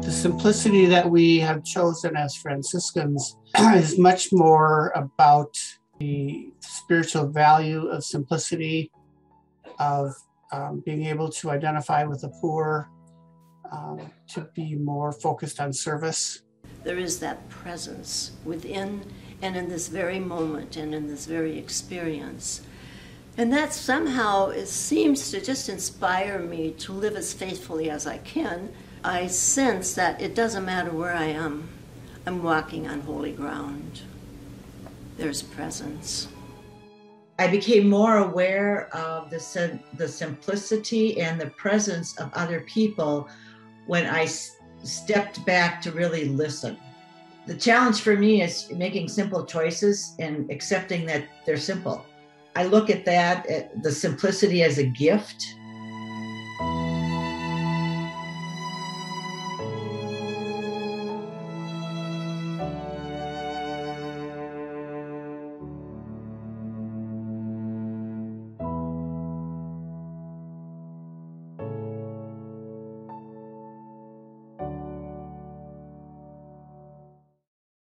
The simplicity that we have chosen as Franciscans is much more about the spiritual value of simplicity, of um, being able to identify with the poor, um, to be more focused on service. There is that presence within and in this very moment and in this very experience. And that somehow it seems to just inspire me to live as faithfully as I can. I sense that it doesn't matter where I am, I'm walking on holy ground. There's presence. I became more aware of the, the simplicity and the presence of other people when I s- stepped back to really listen. The challenge for me is making simple choices and accepting that they're simple. I look at that, at the simplicity as a gift